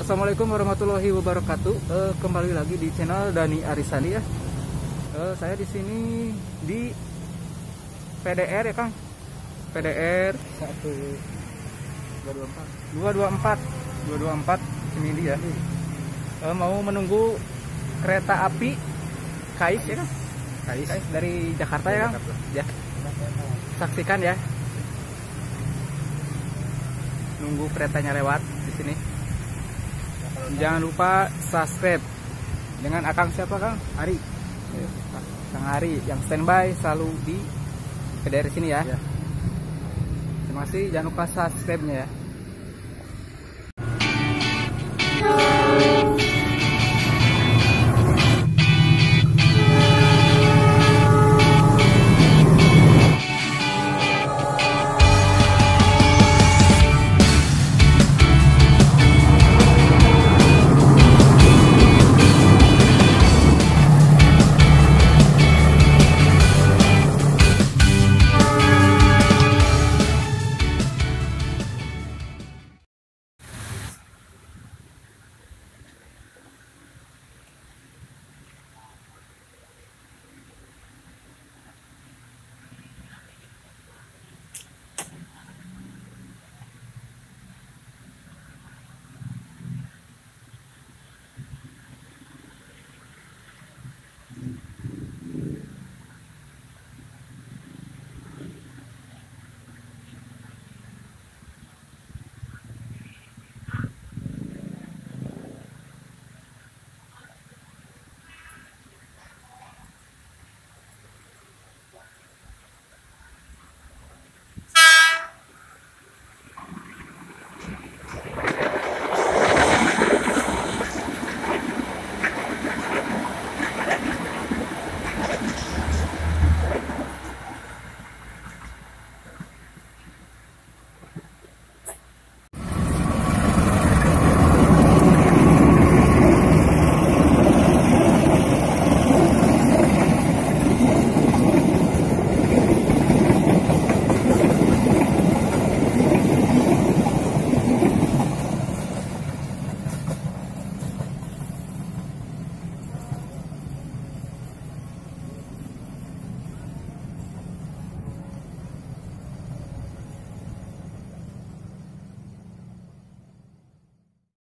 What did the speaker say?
Assalamualaikum warahmatullahi wabarakatuh. Eh, kembali lagi di channel Dani Arisani ya. Eh, saya di sini di PDR ya Kang. PDR 224 224 ini dia. Eh, mau menunggu kereta api Kais ya Kang. Kais. Kais dari Jakarta ya Kang. Ya. Saksikan ya. Nunggu keretanya lewat di sini. Jangan lupa subscribe dengan akang siapa Kang? Ari. Kang Ari yang standby selalu di PDR sini ya. Ya. Terima kasih. Jangan lupa subscribe-nya ya.